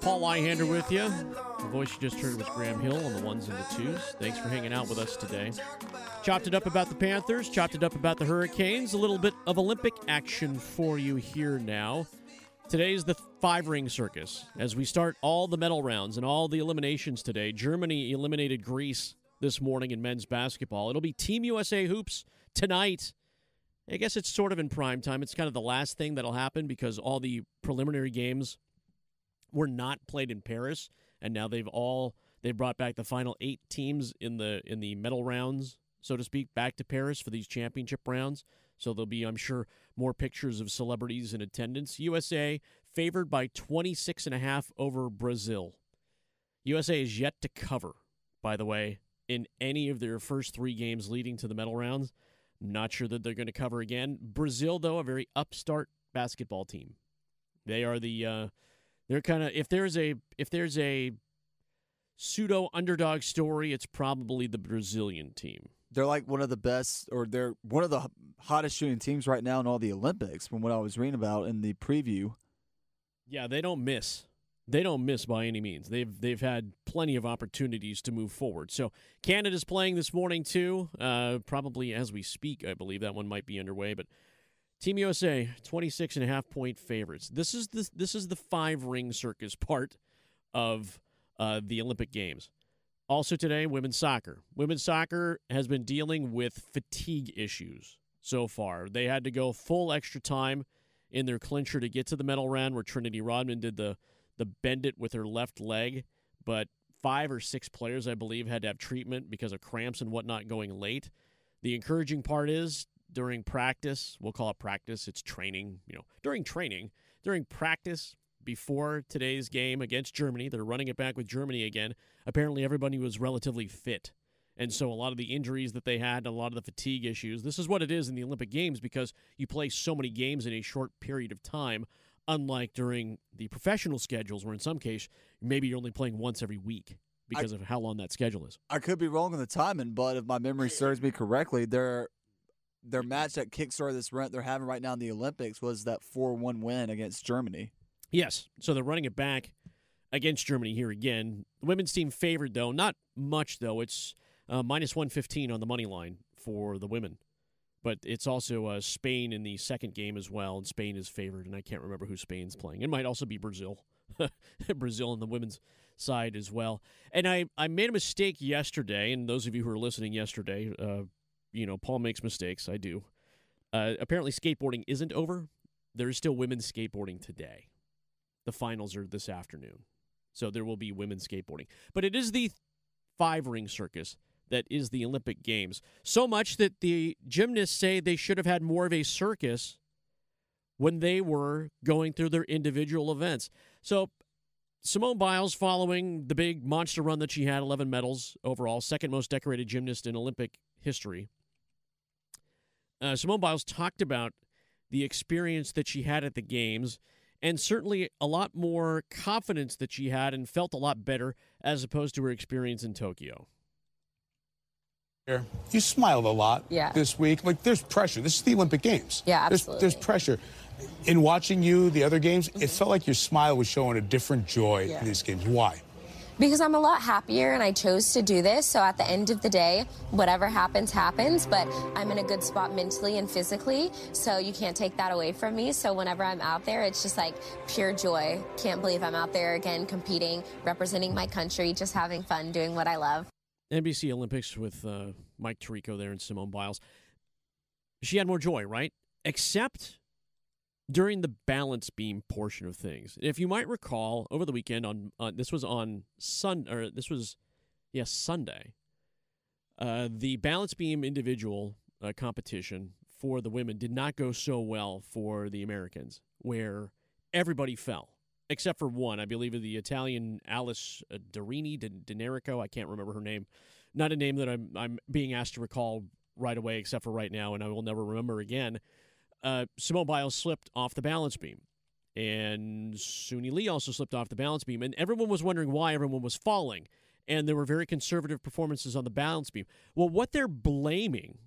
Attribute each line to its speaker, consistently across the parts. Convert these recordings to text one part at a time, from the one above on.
Speaker 1: Paul Ihander with you. The voice you just heard was Graham Hill on the ones and the twos. Thanks for hanging out with us today. Chopped it up about the Panthers, chopped it up about the Hurricanes, a little bit of Olympic action for you here now. Today's the five ring circus as we start all the medal rounds and all the eliminations today. Germany eliminated Greece this morning in men's basketball. It'll be Team USA hoops tonight. I guess it's sort of in prime time. It's kind of the last thing that'll happen because all the preliminary games were not played in Paris, and now they've all they brought back the final eight teams in the in the medal rounds, so to speak, back to Paris for these championship rounds. So there'll be, I'm sure, more pictures of celebrities in attendance. USA favored by 26 and a half over Brazil. USA is yet to cover, by the way, in any of their first three games leading to the medal rounds. Not sure that they're going to cover again. Brazil, though, a very upstart basketball team. They are the uh, they're kind of if there's a if there's a pseudo underdog story, it's probably the Brazilian team.
Speaker 2: They're like one of the best, or they're one of the hottest shooting teams right now in all the Olympics. From what I was reading about in the preview.
Speaker 1: Yeah, they don't miss. They don't miss by any means. They've they've had plenty of opportunities to move forward. So Canada's playing this morning too. Uh, probably as we speak, I believe that one might be underway. But Team USA, 26 and a half point favorites. This is the this is the five ring circus part of uh, the Olympic Games. Also today, women's soccer. Women's soccer has been dealing with fatigue issues so far. They had to go full extra time in their clincher to get to the medal round where Trinity Rodman did the the bend it with her left leg, but five or six players, I believe, had to have treatment because of cramps and whatnot going late. The encouraging part is during practice, we'll call it practice, it's training, you know, during training, during practice before today's game against Germany, they're running it back with Germany again. Apparently, everybody was relatively fit. And so, a lot of the injuries that they had, a lot of the fatigue issues, this is what it is in the Olympic Games because you play so many games in a short period of time unlike during the professional schedules where in some case maybe you're only playing once every week because I, of how long that schedule is.
Speaker 2: I could be wrong on the timing, but if my memory serves me correctly, their their match that kickstarted this run they're having right now in the Olympics was that 4-1 win against Germany.
Speaker 1: Yes, so they're running it back against Germany here again. The women's team favored though, not much though. It's uh, minus 115 on the money line for the women but it's also uh, Spain in the second game as well, and Spain is favored, and I can't remember who Spain's playing. It might also be Brazil, Brazil on the women's side as well. And I, I made a mistake yesterday, and those of you who were listening yesterday, uh, you know, Paul makes mistakes. I do. Uh, apparently, skateboarding isn't over. There is still women's skateboarding today. The finals are this afternoon, so there will be women's skateboarding. But it is the five ring circus that is the Olympic Games. So much that the gymnasts say they should have had more of a circus when they were going through their individual events. So Simone Biles, following the big monster run that she had, 11 medals overall, second most decorated gymnast in Olympic history. Uh, Simone Biles talked about the experience that she had at the games and certainly a lot more confidence that she had and felt a lot better as opposed to her experience in Tokyo.
Speaker 3: You smiled a lot
Speaker 4: yeah.
Speaker 3: this week. Like there's pressure. This is the Olympic Games.
Speaker 4: Yeah, absolutely.
Speaker 3: There's, there's pressure. In watching you, the other games, mm-hmm. it felt like your smile was showing a different joy yeah. in these games. Why?
Speaker 4: Because I'm a lot happier and I chose to do this. So at the end of the day, whatever happens, happens. But I'm in a good spot mentally and physically. So you can't take that away from me. So whenever I'm out there, it's just like pure joy. Can't believe I'm out there again competing, representing my country, just having fun, doing what I love.
Speaker 1: NBC Olympics with uh, Mike Tirico there and Simone Biles. She had more joy, right? Except during the balance beam portion of things. If you might recall, over the weekend on uh, this was on Sun or this was yes Sunday. Uh, the balance beam individual uh, competition for the women did not go so well for the Americans, where everybody fell except for one. I believe the Italian Alice uh, Darini D'Enrico. I can't remember her name. Not a name that I'm I'm being asked to recall right away, except for right now, and I will never remember again. Uh, Simone Biles slipped off the balance beam, and Suni Lee also slipped off the balance beam, and everyone was wondering why everyone was falling. And there were very conservative performances on the balance beam. Well, what they're blaming,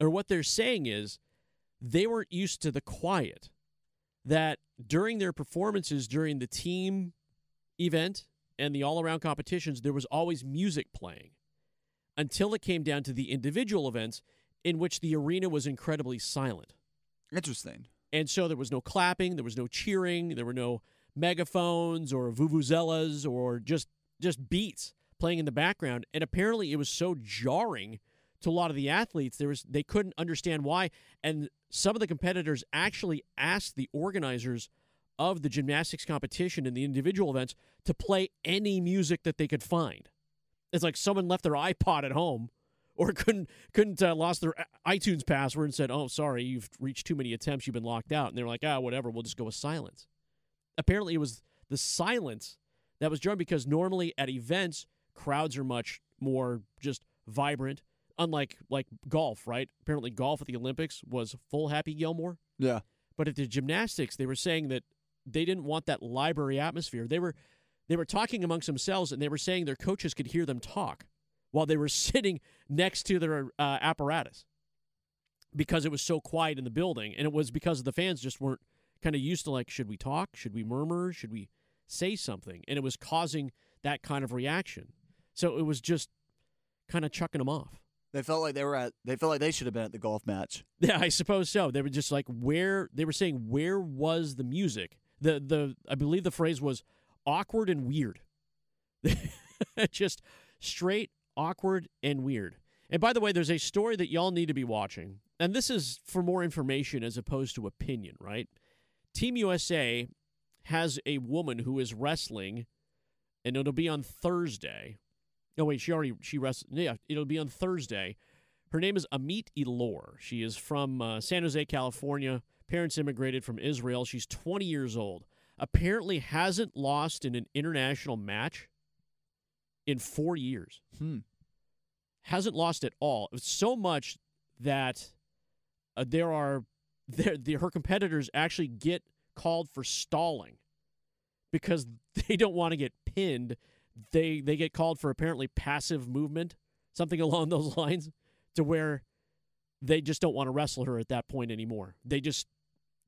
Speaker 1: or what they're saying is, they weren't used to the quiet that during their performances during the team event and the all around competitions, there was always music playing until it came down to the individual events in which the arena was incredibly silent.
Speaker 2: Interesting.
Speaker 1: And so there was no clapping, there was no cheering, there were no megaphones or vuvuzelas or just just beats playing in the background. And apparently it was so jarring to a lot of the athletes there was they couldn't understand why and some of the competitors actually asked the organizers of the gymnastics competition and the individual events to play any music that they could find. It's like someone left their iPod at home or couldn't couldn't uh, lost their iTunes password and said, "Oh, sorry, you've reached too many attempts, you've been locked out." And they're like, "Ah, whatever, we'll just go with silence." Apparently, it was the silence that was drawn because normally at events, crowds are much more just vibrant, unlike like golf, right? Apparently, golf at the Olympics was full Happy Gilmore.
Speaker 2: Yeah.
Speaker 1: But at the gymnastics, they were saying that they didn't want that library atmosphere. They were they were talking amongst themselves, and they were saying their coaches could hear them talk while they were sitting next to their uh, apparatus because it was so quiet in the building, and it was because the fans just weren't kind of used to like, should we talk? Should we murmur? Should we say something? And it was causing that kind of reaction. So it was just kind of chucking them off.
Speaker 2: They felt like they were at. They felt like they should have been at the golf match.
Speaker 1: Yeah, I suppose so. They were just like, where they were saying, where was the music? The the I believe the phrase was awkward and weird. just straight awkward and weird. And by the way, there's a story that y'all need to be watching. And this is for more information as opposed to opinion, right? Team USA has a woman who is wrestling, and it'll be on Thursday. Oh wait, she already she wrest. Yeah, it'll be on Thursday. Her name is Amit Elor. She is from uh, San Jose, California. Parents immigrated from Israel. She's 20 years old. Apparently, hasn't lost in an international match in four years.
Speaker 2: Hmm.
Speaker 1: Hasn't lost at all. So much that uh, there are there, the, her competitors actually get called for stalling because they don't want to get pinned. They they get called for apparently passive movement, something along those lines, to where they just don't want to wrestle her at that point anymore. They just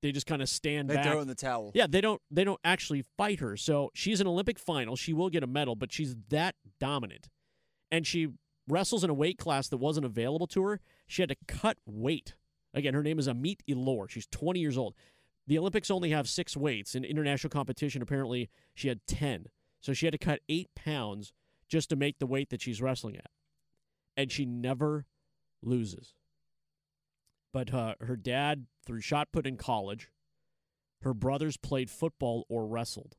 Speaker 1: they just kind of stand
Speaker 2: They
Speaker 1: back.
Speaker 2: throw in the towel.
Speaker 1: Yeah, they don't they don't actually fight her. So she's an Olympic final. She will get a medal, but she's that dominant. And she wrestles in a weight class that wasn't available to her. She had to cut weight. Again, her name is Amit Elor. She's 20 years old. The Olympics only have six weights. In international competition, apparently, she had 10. So she had to cut eight pounds just to make the weight that she's wrestling at. And she never loses. But uh, her dad threw shot put in college. Her brothers played football or wrestled.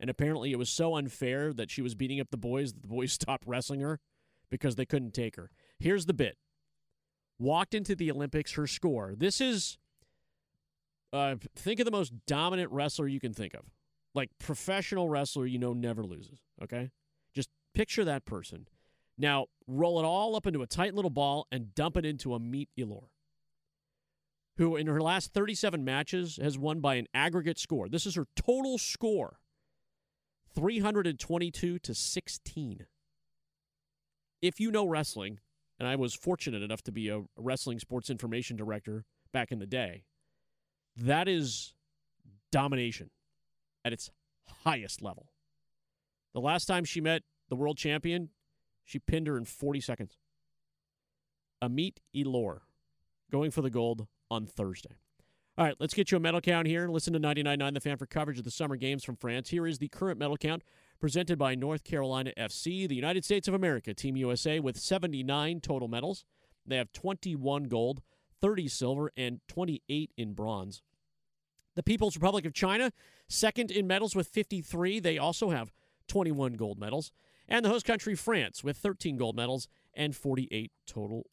Speaker 1: And apparently it was so unfair that she was beating up the boys that the boys stopped wrestling her because they couldn't take her. Here's the bit. Walked into the Olympics, her score. This is uh, think of the most dominant wrestler you can think of. Like professional wrestler you know never loses, okay? Just picture that person. Now, roll it all up into a tight little ball and dump it into Amit Elor who in her last 37 matches has won by an aggregate score. This is her total score 322 to 16. If you know wrestling, and I was fortunate enough to be a wrestling sports information director back in the day, that is domination at its highest level. The last time she met the world champion, she pinned her in 40 seconds. Amit Elor going for the gold on Thursday. All right, let's get you a medal count here. Listen to 99.9 The Fan for coverage of the Summer Games from France. Here is the current medal count presented by North Carolina FC, the United States of America, Team USA, with 79 total medals. They have 21 gold, 30 silver, and 28 in bronze. The People's Republic of China, second in medals with 53. They also have 21 gold medals. And the host country, France, with 13 gold medals and 48 total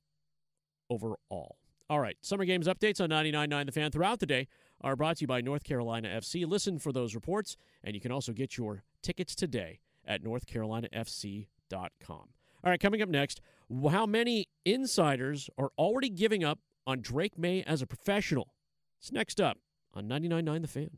Speaker 1: overall. All right, Summer Games updates on 99.9 The Fan throughout the day are brought to you by North Carolina FC. Listen for those reports, and you can also get your tickets today at northcarolinafc.com. All right, coming up next, how many insiders are already giving up on Drake Maye as a professional? It's next up on 99.9 The Fan.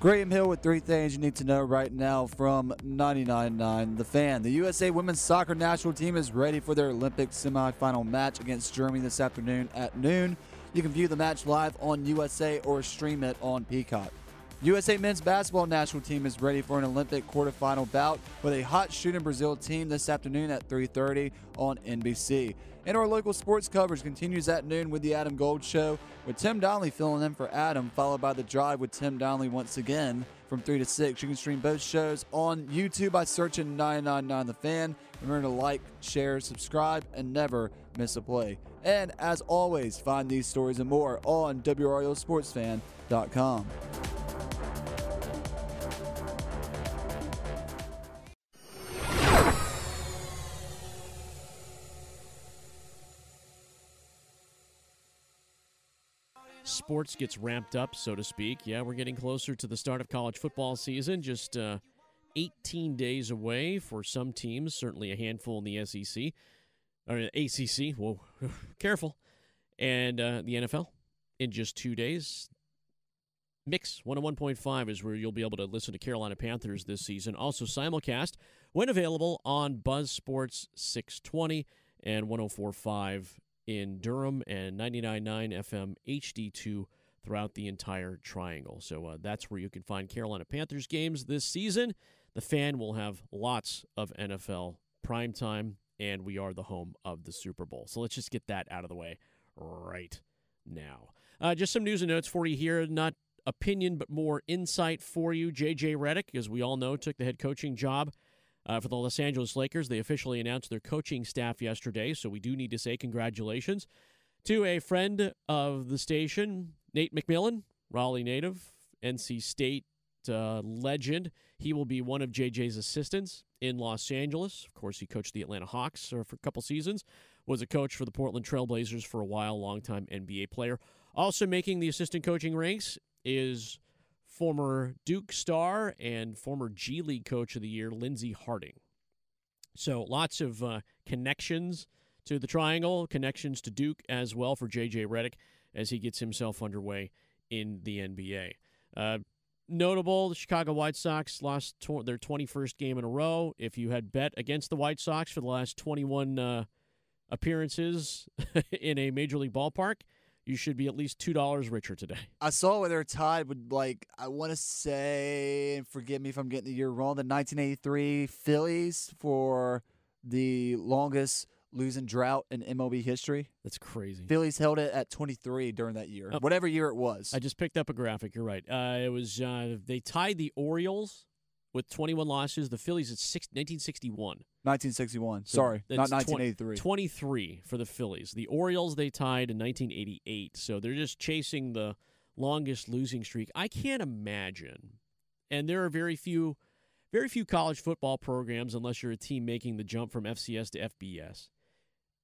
Speaker 2: Graham Hill with three things you need to know right now from 99.9 The Fan. The USA women's soccer national team is ready for their Olympic semifinal match against Germany this afternoon at noon. You can view the match live on USA or stream it on Peacock. USA men's basketball national team is ready for an Olympic quarterfinal bout with a hot shooting Brazil team this afternoon at 3:30 on NBC. And our local sports coverage continues at noon with the Adam Gold Show, with Tim Donnelly filling in for Adam, followed by the Drive with Tim Donnelly once again from 3 to 6. You can stream both shows on YouTube by searching 999 The Fan. Remember to like, share, subscribe, and never miss a play. And as always, find these stories and more on WRALSportsFan.com.
Speaker 1: Sports gets ramped up, so to speak. Yeah, we're getting closer to the start of college football season. Just uh, 18 days away for some teams, certainly a handful in the SEC or ACC. Whoa, careful. And uh, the NFL in just two days. Mix 101.5 is where you'll be able to listen to Carolina Panthers this season. Also, simulcast when available on Buzz Sports 620 and 1045 in Durham and 99.9 FM HD2 throughout the entire triangle. So uh, that's where you can find Carolina Panthers games this season. The fan will have lots of NFL primetime, and we are the home of the Super Bowl. So let's just get that out of the way right now. Uh, just some news and notes for you here. Not opinion, but more insight for you. JJ Redick, as we all know, took the head coaching job uh, for the Los Angeles Lakers. They officially announced their coaching staff yesterday, so we do need to say congratulations to a friend of the station, Nate McMillan, Raleigh native, NC State uh, legend. He will be one of JJ's assistants in Los Angeles. Of course, he coached the Atlanta Hawks uh, for a couple seasons, was a coach for the Portland Trailblazers for a while, longtime NBA player. Also making the assistant coaching ranks is former Duke star and former G League Coach of the Year, Lindsey Harding. So lots of uh, connections to the Triangle, connections to Duke as well for J.J. Redick as he gets himself underway in the NBA. Uh, notable, the Chicago White Sox lost to- their 21st game in a row. If you had bet against the White Sox for the last 21 uh, appearances in a Major League ballpark, you should be at least two dollars richer today.
Speaker 2: I saw where they're tied with like I want to say, and forgive me if I'm getting the year wrong, the 1983 Phillies for the longest losing drought in MLB history.
Speaker 1: That's crazy.
Speaker 2: Phillies held it at 23 during that year,
Speaker 1: Oh.
Speaker 2: whatever year it was.
Speaker 1: I just picked up a graphic. You're right. Uh, it was uh, they tied the Orioles with 21 losses. The Phillies at six, 1961.
Speaker 2: 1961.
Speaker 1: So
Speaker 2: Sorry, not
Speaker 1: that's twen-
Speaker 2: 1983.
Speaker 1: 23 for the Phillies. The Orioles they tied in 1988. So they're just chasing the longest losing streak. I can't imagine. And there are very few very few college football programs unless you're a team making the jump from FCS to FBS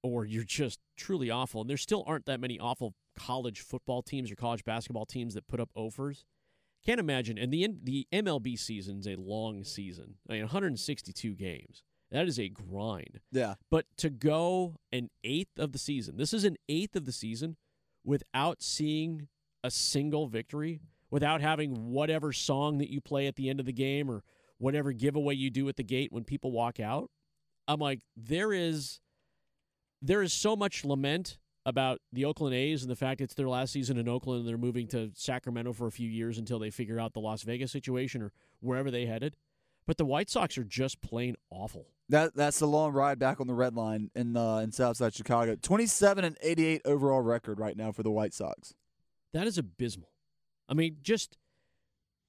Speaker 1: or you're just truly awful. And there still aren't that many awful college football teams or college basketball teams that put up offers. Can't imagine. And the the MLB season's a long season. I mean, 162 games. That is a grind.
Speaker 2: yeah,
Speaker 1: But to go an eighth of the season, this is an eighth of the season without seeing a single victory, without having whatever song that you play at the end of the game or whatever giveaway you do at the gate when people walk out. I'm like, there is there is so much lament about the Oakland A's and the fact it's their last season in Oakland and they're moving to Sacramento for a few years until they figure out the Las Vegas situation or wherever they headed. But the White Sox are just plain awful.
Speaker 2: that that's the long ride back on the red line in uh, in Southside Chicago. 27 and 88 overall record right now for the White Sox.
Speaker 1: That is abysmal. I mean, just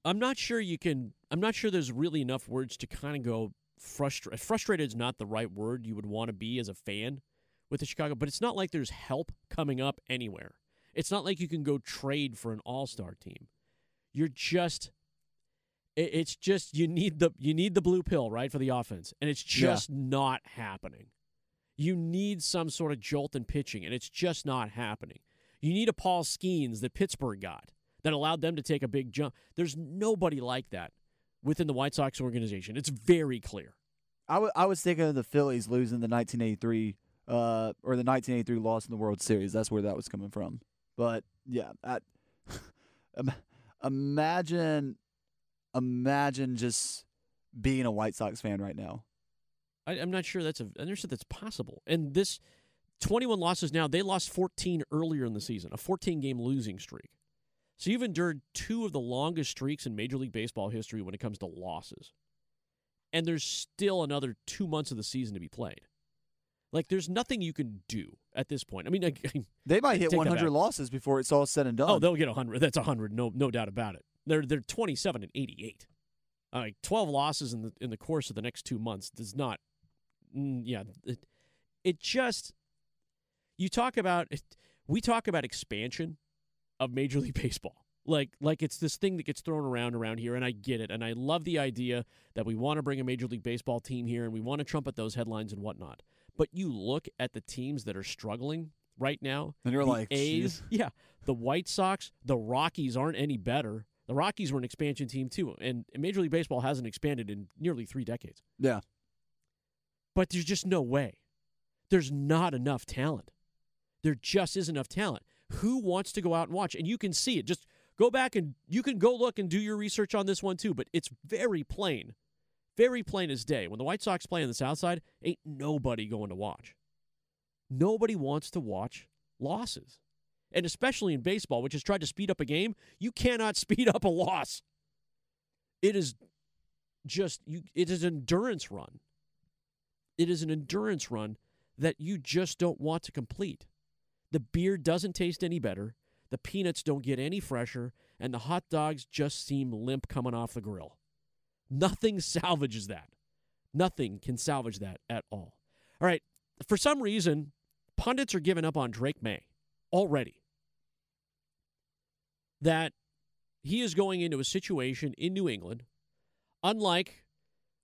Speaker 1: I'm not sure you can. I'm not sure there's really enough words to kind of go frustrated. Frustrated is not the right word you would want to be as a fan with the Chicago, but it's not like there's help coming up anywhere. It's not like you can go trade for an all-star team. You're just it- it's just you need the you need the blue pill, right, for the offense, and it's
Speaker 2: Yeah.
Speaker 1: just not happening. You need some sort of jolt in pitching, and it's just not happening. You need a Paul Skenes that Pittsburgh got that allowed them to take a big jump. There's nobody like that within the White Sox organization. It's very clear.
Speaker 2: I, w- I was thinking of the Phillies losing the 1983 uh, or the 1983 loss in the World Series. That's where that was coming from. But yeah, I, imagine imagine just being a White Sox fan right now.
Speaker 1: I, am not sure that's a. I'm not sure that's possible. And this 21 losses now. They lost 14 earlier in the season, a 14 game losing streak. So you've endured two of the longest streaks in Major League Baseball history when it comes to losses. And there's still another two months of the season to be played. Like, there's nothing you can do at this point. I mean, I,
Speaker 2: they might hit 100 losses before it's all said and done.
Speaker 1: Oh, they'll get 100. That's 100. No, no doubt about it. They're they're 27 and 88. Like 12 losses in the in the course of the next two months does not. Mm, yeah, it, it just. You talk about we talk about expansion of Major League Baseball. Like like it's this thing that gets thrown around around here and I get it and I love the idea that we want to bring a Major League Baseball team here and we want to trumpet those headlines and whatnot. But you look at the teams that are struggling right now.
Speaker 2: And you're like,
Speaker 1: A's,
Speaker 2: Geez.
Speaker 1: yeah, the White Sox, the Rockies aren't any better. The Rockies were an expansion team too, and Major League Baseball hasn't expanded in nearly three decades.
Speaker 2: Yeah,
Speaker 1: but there's just no way. There's not enough talent. There just is enough talent. Who wants to go out and watch? And you can see it. Just go back and you can go look and do your research on this one too. But it's very plain very plain as day. When the White Sox play on the South Side, ain't nobody going to watch. Nobody wants to watch losses. And especially in baseball, which has tried to speed up a game, you cannot speed up a loss. It is just you it is an endurance run. It is an endurance run that you just don't want to complete. The beer doesn't taste any better, the peanuts don't get any fresher, and the hot dogs just seem limp coming off the grill. Nothing salvages that. Nothing can salvage that at all. All right. For some reason, pundits are giving up on Drake Maye already. That he is going into a situation in New England, unlike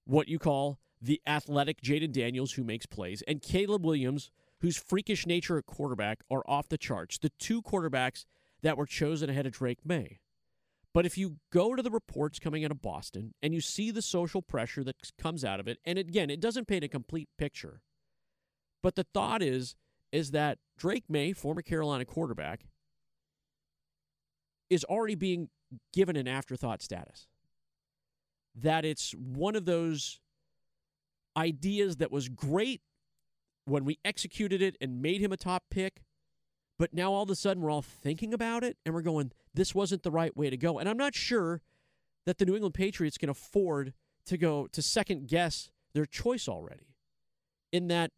Speaker 1: what you call the athletic Jayden Daniels who makes plays, and Caleb Williams, whose freakish nature at quarterback are off the charts. The two quarterbacks that were chosen ahead of Drake Maye. But if you go to the reports coming out of Boston and you see the social pressure that comes out of it, and again, it doesn't paint a complete picture. But the thought is is that Drake Maye, former Carolina quarterback, is already being given an afterthought status. That it's one of those ideas that was great when we executed it and made him a top pick, but now all of a sudden we're all thinking about it and we're going, this wasn't the right way to go. And I'm not sure that the New England Patriots can afford to go to second guess their choice already. In that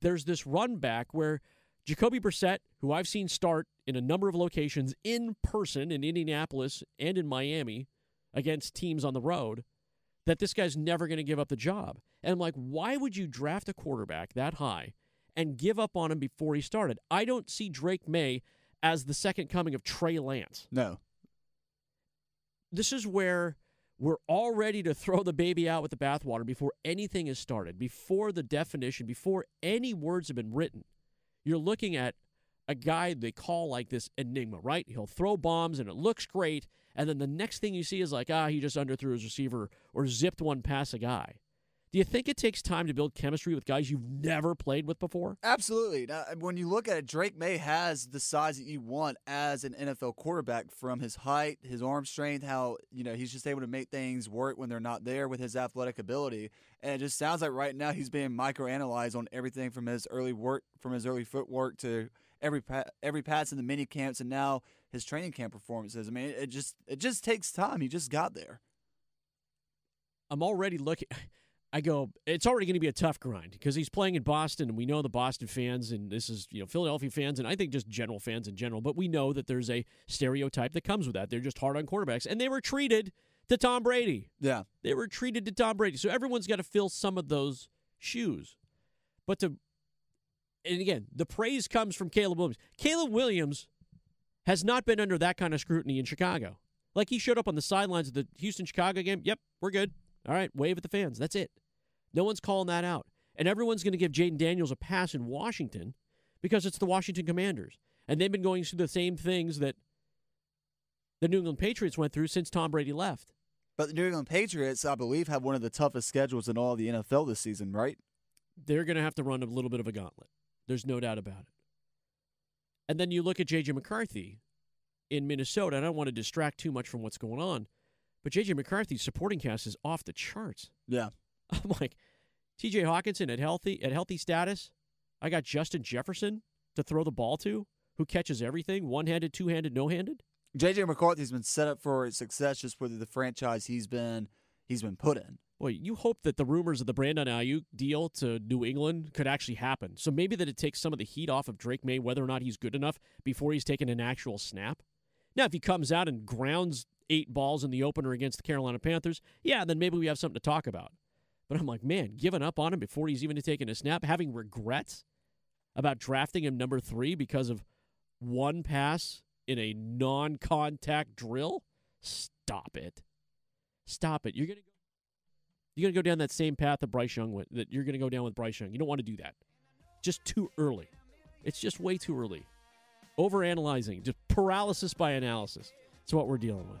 Speaker 1: there's this run back where Jacoby Brissett, who I've seen start in a number of locations in person in Indianapolis and in Miami against teams on the road, that this guy's never going to give up the job. And I'm like, why would you draft a quarterback that high and give up on him before he started? I don't see Drake Maye as the second coming of Trey Lance.
Speaker 2: No.
Speaker 1: This is where we're all ready to throw the baby out with the bathwater before anything is started, before the definition, before any words have been written. You're looking at a guy they call like this enigma, right? He'll throw bombs and it looks great, and then the next thing you see is like, ah, he just underthrew his receiver or zipped one past a guy. Do you think it takes time to build chemistry with guys you've never played with before?
Speaker 2: Absolutely. Now, uh, when you look at it, Drake Maye has the size that you want as an NFL quarterback from his height, his arm strength, how, you know, he's just able to make things work when they're not there with his athletic ability. And it just sounds like right now he's being microanalyzed on everything from his early work, from his early footwork to every every pass in the mini camps and now his training camp performances. I mean, it just it just takes time. He just got there.
Speaker 1: I'm already looking I go, it's already going to be a tough grind because he's playing in Boston, and we know the Boston fans, and this is you know Philadelphia fans, and I think just general fans in general. But we know that there's a stereotype that comes with that. They're just hard on quarterbacks, and they were treated to Tom Brady.
Speaker 2: Yeah,
Speaker 1: they were treated to Tom Brady. So everyone's got to fill some of those shoes. But to, and again, the praise comes from Caleb Williams. Caleb Williams has not been under that kind of scrutiny in Chicago. Like he showed up on the sidelines of the Houston Chicago game. Yep, we're good. All right, wave at the fans. That's it. No one's calling that out. And everyone's going to give Jayden Daniels a pass in Washington because it's the Washington Commanders. And they've been going through the same things that the New England Patriots went through since Tom Brady left.
Speaker 2: But the New England Patriots, I believe, have one of the toughest schedules in all of the NFL this season, right?
Speaker 1: They're going to have to run a little bit of a gauntlet. There's no doubt about it. And then you look at J.J. McCarthy in Minnesota. I don't want to distract too much from what's going on, But JJ McCarthy's supporting cast is off the charts.
Speaker 2: Yeah.
Speaker 1: I'm like, TJ Hockenson at healthy at healthy status. I got Justin Jefferson to throw the ball to, who catches everything, one handed, two handed, no handed.
Speaker 2: JJ McCarthy's been set up for success just with the franchise he's been he's been put in.
Speaker 1: Well, you hope that the rumors of the Brandon Aiyuk deal to New England could actually happen. So maybe that it takes some of the heat off of Drake Maye, whether or not he's good enough before he's taken an actual snap. Now, if he comes out and grounds eight balls in the opener against the Carolina Panthers, yeah, then maybe we have something to talk about. But I'm like, man, giving up on him before he's even taken a snap, having regrets about drafting him number three because of one pass in a non contact drill? Stop it. Stop it. You're gonna go you're gonna go down that same path that Bryce Young went that you're gonna go down with Bryce Young. You don't want to do that. Just too early. It's just way too early. Overanalyzing, just paralysis by analysis. That's what we're dealing with.